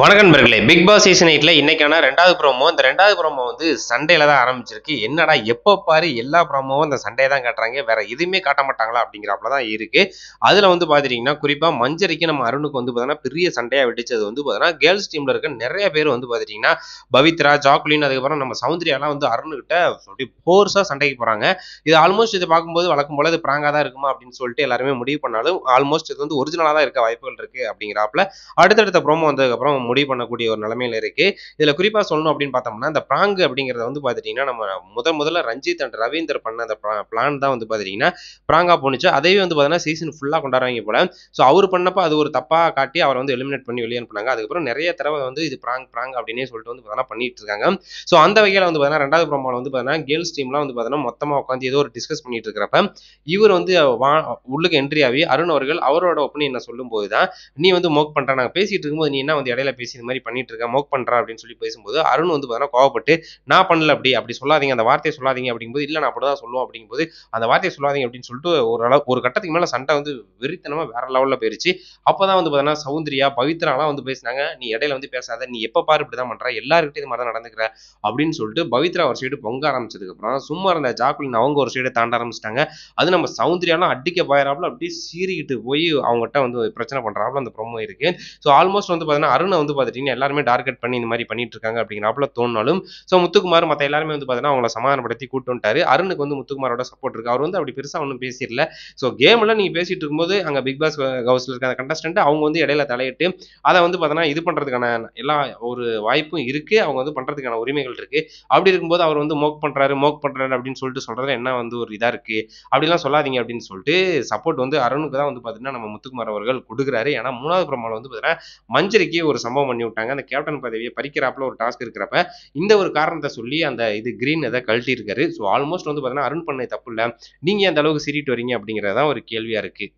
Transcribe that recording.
வணக்கம் நண்பர்களே. Big Boss season எயிட்ல இன்னைக்கான ரெண்டாவது ப்ரோமோ இந்த ரெண்டாவது ப்ரோமோ வந்து சண்டேல தான் ஆரம்பிச்சிருக்கு. என்னடா எப்போ பாரு எல்லா ப்ரோமோவும் இந்த சண்டே தான் காட்டுறாங்க. வேற எதுவுமே காட்ட மாட்டாங்களா அப்படிங்கிறப்பல தான் இருக்கு. அதுல வந்து பாத்துட்டீங்கன்னா குறிப்பா மஞ்சரிக்கு நம்ம அருணுக்கு வந்து பாத்தீங்கன்னா பெரிய சண்டையா வெடிச்சது வந்து பாத்தீங்கன்னா கேர்ள்ஸ் டீம்ல இருக்க நிறைய பேர் வந்து பாத்துட்டீங்கன்னா பவித்ரா ஜாக்குலின் அதுக்கப்புறம் நம்ம சௌந்தர்யாலாம் வந்து அருணுகிட்ட அப்படி போர்ஸா சண்டைக்கு போறாங்க. இது ஆல்மோஸ்ட் இதை பார்க்கும்போது வழக்கம் போல இது பிராங்கா தான் இருக்குமா அப்படின்னு சொல்லிட்டு எல்லாருமே முடிவு பண்ணாலும் ஆல்மோஸ்ட் இது வந்து ஒரிஜினலா தான் இருக்க வாய்ப்புகள் இருக்கு அப்படிங்கிறாப்புல அடுத்தடுத்த ப்ரோமோ வந்ததுக்கப்புறம் முடிவு பண்ணக்கூடிய ஒரு நிலைமையில இருக்கு. இதுல குறிப்பா சொல்லணும் அப்படின்னு பார்த்தோம்னா அந்த பிராங்க் அப்படிங்கறத வந்து பாத்துட்டீங்கன்னா நம்ம முத முதல்ல ரஞ்சித் அண்ட் ரவீந்தர் பண்ண அந்த பிளான் தான் வந்து பாத்துட்டீங்கன்னா பிராங்கா போனிச்சு அதையே வந்து பாத்தீங்கன்னா சீசன் ஃபுல்லா கொண்டாடுறாங்க போல. ஸோ அவர் பண்ணப்ப அது ஒரு தப்பா காட்டி அவரை வந்து எலிமினேட் பண்ணி வெளியே அனுப்புனாங்க. அதுக்கப்புறம் நிறைய தடவை வந்து இது பிராங் பிராங்க் அப்படின்னே சொல்லிட்டு வந்து பார்த்தீங்கன்னா பண்ணிட்டு இருக்காங்க. ஸோ அந்த வகையில வந்து பார்த்தீங்கன்னா ரெண்டாவது ப்ரோமோல வந்து பார்த்தீங்கன்னா கேர்ள்ஸ் டீம்லாம் வந்து பார்த்தீங்கன்னா மொத்தமா உட்காந்து ஏதோ ஒரு டிஸ்கஸ் பண்ணிட்டு இருக்கிறப்ப இவர் வந்து வா உள்ளுக்கு என்ட்ரி ஆகி அருண் அவர்கள் அவரோட ஒப்பீனியன் சொல்லும் போது தான் நீ வந்து மோக் பண்ற. நாங்க பேசிட்டு இருக்கும்போது நீ என்ன வந்து இடையில பேசி இந்த மாதிரி பண்ணிட்டு இருக்கேன் மோக் பண்ற அப்படின்னு சொல்லி பேசும்போது அருண் வந்து பார்த்தீங்கன்னா கோவப்பட்டு நான் பண்ணல அப்படி அப்படி சொல்லாதீங்க அந்த வார்த்தையை சொல்லாதீங்க அப்படிங்கும்போது இல்ல நான் அப்படிதான் சொல்லுவோம் அப்படிங்கும்போது அந்த வார்த்தையை சொல்லாதீங்க அப்படின்னு சொல்லிட்டு ஒரு அளவு ஒரு கட்டத்துக்கு மேல சண்டை வந்து வெறித்தனமா வேற லெவலில் போயிருச்சு. அப்பதான் வந்து பார்த்தீங்கன்னா சௌந்தர்யா பவித்ராலாம் வந்து பேசினாங்க நீ இடையில வந்து பேசாத நீ எப்போ பாரு இப்படிதான் பண்ற எல்லாருக்கிட்டையும் இது மாதிரி தான் நடந்துக்கிற அப்படின்னு சொல்லிட்டு பவித்ரா ஒரு சைடு பொங்க ஆரம்பிச்சதுக்கு அப்புறம் சும்மா இருந்த ஜாக்குலின் அவங்க ஒரு சைடு தாண்ட ஆரம்பிச்சிட்டாங்க. அது நம்ம சௌந்தர்யாலாம் அடிக்க பாயிராப்புல அப்படியே சீறிக்கிட்டு போய் அவங்ககிட்ட வந்து பிரச்சனை பண்ணுறாப்புல அந்த ப்ரொமோ இருக்கு. ஸோ ஆல்மோஸ்ட் வந்து பார்த்தீங்கன்னா அருணை வந்து பார்த்துட்டீங்கன்னா எல்லாருமே டார்கெட் பண்ணி இந்த மாதிரி பண்ணிட்டு இருக்காங்க அப்படிங்கிறப்பல தோணுனாலும் ஸோ முத்துக்குமார் மற்ற எல்லாருமே வந்து பார்த்தீங்கன்னா அவங்கள சமாதானப்படுத்தி கூட்டு வந்துட்டாரு. அருணுக்கு வந்து முத்துக்குமாரோட சப்போர்ட் இருக்கு. அவர் வந்து அப்படி பெருசாக ஒன்றும் பேசிடல. ஸோ கேமில் நீங்கள் பேசிட்டு இருக்கும்போது அங்கே பிக் பாஸ் ஹவுஸில் இருக்க அந்த கண்டஸ்டன்ட் அவங்க வந்து இடையில தலையிட்டு அதை வந்து பார்த்தீங்கன்னா இது பண்றதுக்கான எல்லா ஒரு வாய்ப்பும் இருக்கு. அவங்க வந்து பண்றதுக்கான உரிமைகள் இருக்கு. அப்படி இருக்கும்போது அவர் வந்து மோக் பண்றாரு மோக் பண்றாரு அப்படின்னு சொல்லிட்டு சொல்கிறது என்ன வந்து ஒரு இதாக இருக்கு? அப்படிலாம் சொல்லாதீங்க அப்படின்னு சொல்லிட்டு சப்போர்ட் வந்து அருணுக்கு தான் வந்து பார்த்தீங்கன்னா நம்ம முத்துக்குமார் அவர்கள் கொடுக்குறாரு. ஏன்னா மூணாவது பிரமாவில் வந்து பார்த்தீங்கன்னா மஞ்சரிக்கு ஒரு சம்பவம் பண்ணி விட்டாங்க. அந்த கேப்டன் பதவியை பறிக்கிறாப்புல ஒரு டாஸ்க் இருக்கிறப்ப இந்த ஒரு காரணத்தை சொல்லி அந்த இது கிரீன் இதை கழட்டி இருக்காரு ஸோ ஆல்மோஸ்ட் வந்து பார்த்தீங்கன்னா அருண் பண்ண தப்பு இல்லை. நீங்க அந்த அளவுக்கு சிரிட்டு வரீங்க அப்படிங்கிறதான் ஒரு கேள்வியா இருக்கு.